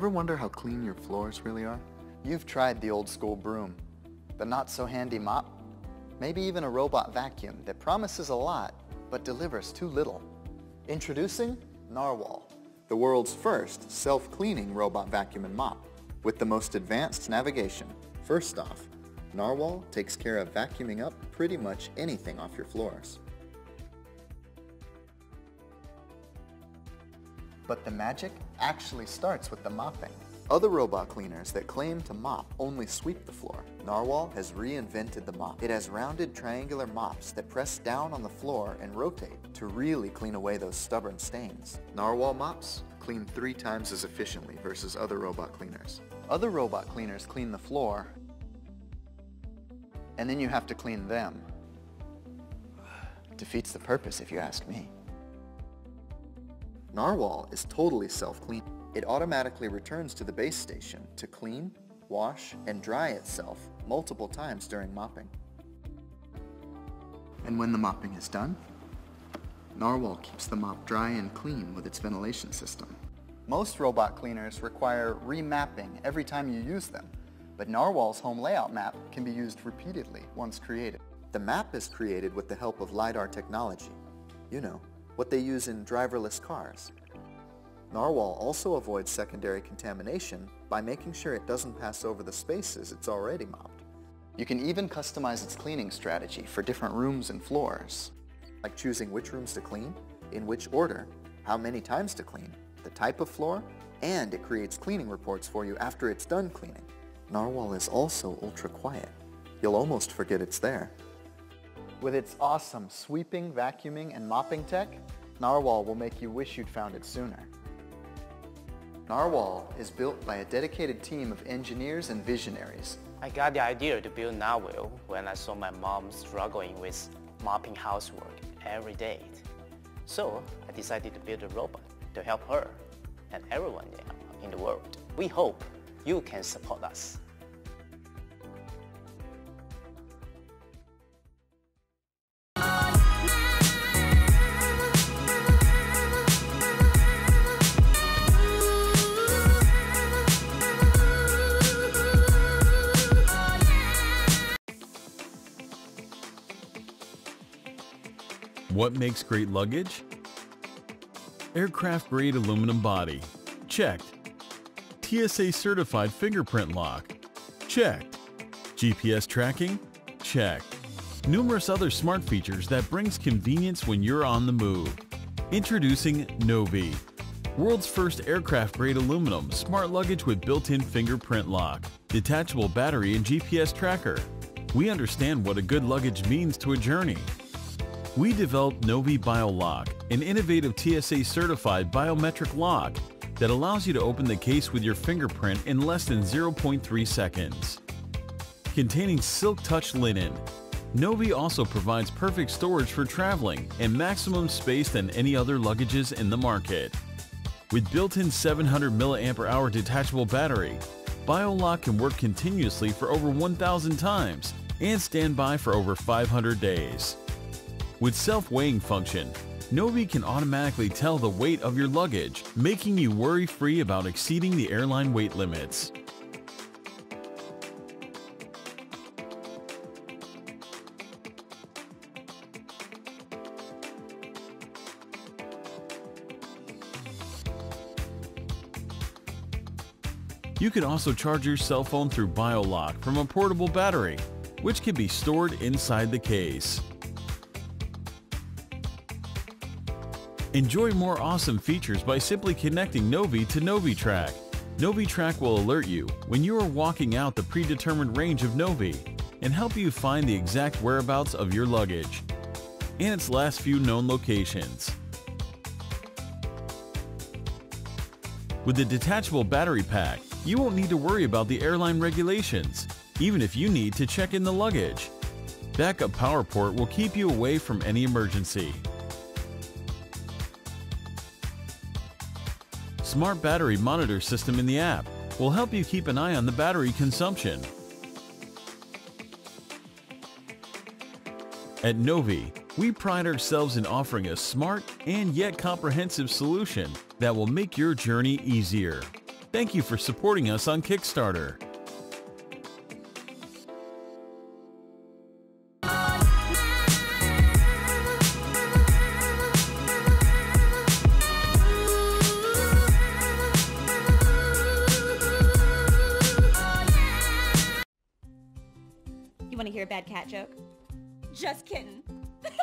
Ever wonder how clean your floors really are? You've tried the old school broom, the not so handy mop, maybe even a robot vacuum that promises a lot but delivers too little. Introducing Narwal, the world's first self-cleaning robot vacuum and mop with the most advanced navigation. First off, Narwal takes care of vacuuming up pretty much anything off your floors. But the magic actually starts with the mopping. Other robot cleaners that claim to mop only sweep the floor. Narwal has reinvented the mop. It has rounded triangular mops that press down on the floor and rotate to really clean away those stubborn stains. Narwal mops clean three times as efficiently versus other robot cleaners. Other robot cleaners clean the floor, and then you have to clean them. Defeats the purpose if you ask me. Narwal is totally self-clean. It automatically returns to the base station to clean, wash, and dry itself multiple times during mopping. And when the mopping is done, Narwal keeps the mop dry and clean with its ventilation system. Most robot cleaners require remapping every time you use them, but Narwal's home layout map can be used repeatedly once created. The map is created with the help of LiDAR technology. You know, what they use in driverless cars. Narwal also avoids secondary contamination by making sure it doesn't pass over the spaces it's already mopped. You can even customize its cleaning strategy for different rooms and floors, like choosing which rooms to clean, in which order, how many times to clean, the type of floor, and it creates cleaning reports for you after it's done cleaning. Narwal is also ultra quiet. You'll almost forget it's there. With its awesome sweeping, vacuuming, and mopping tech, Narwal will make you wish you'd found it sooner. Narwal is built by a dedicated team of engineers and visionaries. I got the idea to build Narwal when I saw my mom struggling with mopping housework every day. So I decided to build a robot to help her and everyone in the world. We hope you can support us. What makes great luggage? Aircraft grade aluminum body. Checked. TSA certified fingerprint lock. Checked. GPS tracking? Checked. Numerous other smart features that brings convenience when you're on the move. Introducing Novi, world's first aircraft grade aluminum smart luggage with built-in fingerprint lock, detachable battery and GPS tracker. We understand what a good luggage means to a journey. We developed Novi BioLock, an innovative TSA certified biometric lock that allows you to open the case with your fingerprint in less than 0.3 seconds. Containing silk touch linen, Novi also provides perfect storage for traveling and maximum space than any other luggages in the market. With built-in 700 mAh detachable battery, BioLock can work continuously for over 1,000 times and stand by for over 500 days. With self-weighing function, Novi can automatically tell the weight of your luggage, making you worry-free about exceeding the airline weight limits. You can also charge your cell phone through BioLock from a portable battery, which can be stored inside the case. Enjoy more awesome features by simply connecting Novi to NoviTrack. NoviTrack will alert you when you are walking out the predetermined range of Novi and help you find the exact whereabouts of your luggage and its last few known locations. With the detachable battery pack, you won't need to worry about the airline regulations, even if you need to check in the luggage. Backup power port will keep you away from any emergency. Smart Battery Monitor System in the app will help you keep an eye on the battery consumption. At Novi, we pride ourselves in offering a smart and yet comprehensive solution that will make your journey easier. Thank you for supporting us on Kickstarter. Bad cat joke? Just kidding.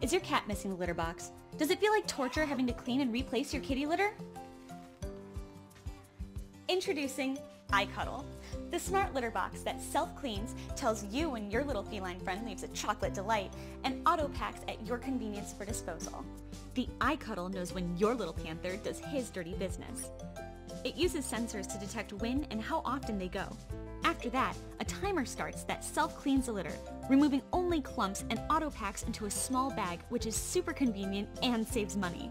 Is your cat missing the litter box? Does it feel like torture having to clean and replace your kitty litter? Introducing iKuddle, the smart litter box that self-cleans, tells you when your little feline friend leaves a chocolate delight, and auto-packs at your convenience for disposal. The iKuddle knows when your little panther does his dirty business. It uses sensors to detect when and how often they go. After that, a timer starts that self-cleans the litter, removing only clumps and auto-packs into a small bag, which is super convenient and saves money.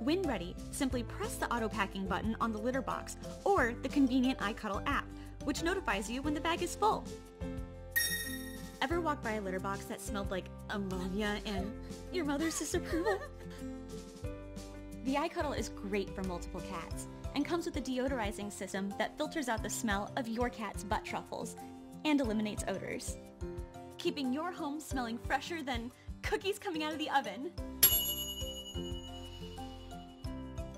When ready, simply press the auto-packing button on the litter box or the convenient iKuddle app, which notifies you when the bag is full. Ever walk by a litter box that smelled like ammonia and your mother's disapproval? The iKuddle is great for multiple cats and comes with a deodorizing system that filters out the smell of your cat's butt truffles and eliminates odors, keeping your home smelling fresher than cookies coming out of the oven.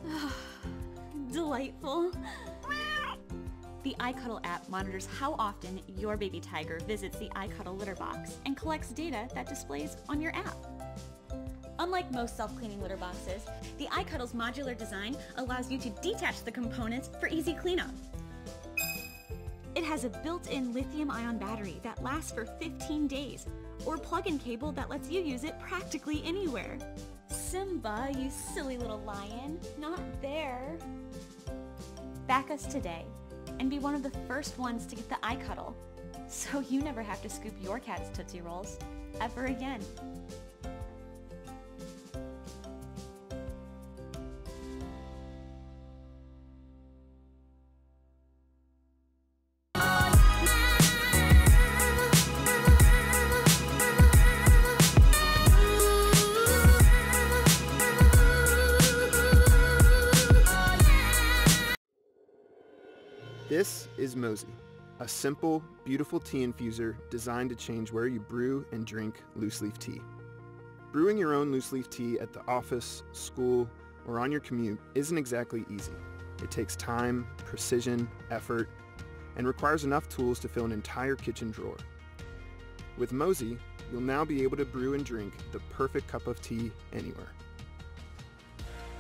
Delightful. The iKuddle app monitors how often your baby tiger visits the iKuddle litter box and collects data that displays on your app. Unlike most self-cleaning litter boxes, the iKuddle's modular design allows you to detach the components for easy cleanup. It has a built-in lithium-ion battery that lasts for 15 days, or plug-in cable that lets you use it practically anywhere. Simba, you silly little lion, not there. Back us today and be one of the first ones to get the iKuddle, so you never have to scoop your cat's Tootsie Rolls ever again. This is Mosi, a simple, beautiful tea infuser designed to change where you brew and drink loose leaf tea. Brewing your own loose leaf tea at the office, school, or on your commute isn't exactly easy. It takes time, precision, effort, and requires enough tools to fill an entire kitchen drawer. With Mosi, you'll now be able to brew and drink the perfect cup of tea anywhere.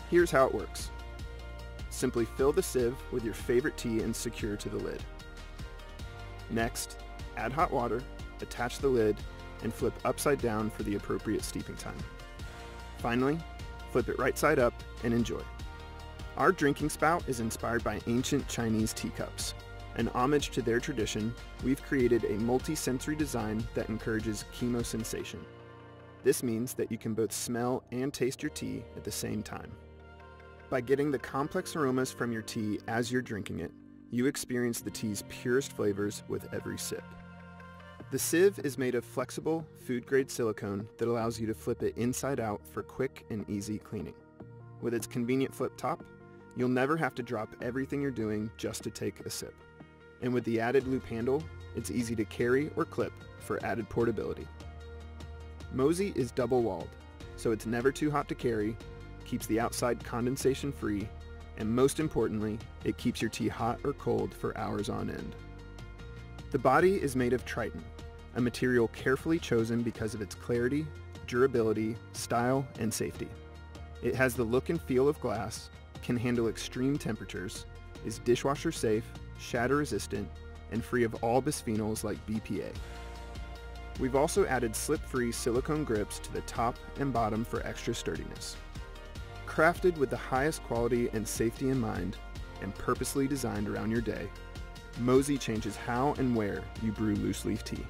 Here's how it works. Simply fill the sieve with your favorite tea and secure to the lid. Next, add hot water, attach the lid, and flip upside down for the appropriate steeping time. Finally, flip it right side up and enjoy. Our drinking spout is inspired by ancient Chinese teacups. An homage to their tradition, we've created a multi-sensory design that encourages chemosensation. This means that you can both smell and taste your tea at the same time. By getting the complex aromas from your tea as you're drinking it, you experience the tea's purest flavors with every sip. The sieve is made of flexible, food-grade silicone that allows you to flip it inside out for quick and easy cleaning. With its convenient flip top, you'll never have to drop everything you're doing just to take a sip. And with the added loop handle, it's easy to carry or clip for added portability. Mosi is double-walled, so it's never too hot to carry keeps the outside condensation free, and most importantly, it keeps your tea hot or cold for hours on end. The body is made of Tritan, a material carefully chosen because of its clarity, durability, style, and safety. It has the look and feel of glass, can handle extreme temperatures, is dishwasher safe, shatter resistant, and free of all bisphenols like BPA. We've also added slip-free silicone grips to the top and bottom for extra sturdiness. Crafted with the highest quality and safety in mind, and purposely designed around your day, Mosi changes how and where you brew loose leaf tea.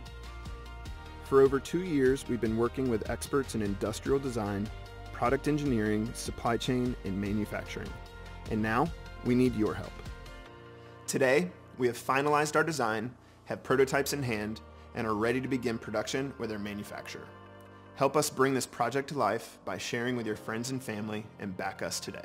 For over two years, we've been working with experts in industrial design, product engineering, supply chain, and manufacturing. And now, we need your help. Today, we have finalized our design, have prototypes in hand, and are ready to begin production with our manufacturer. Help us bring this project to life by sharing with your friends and family and back us today.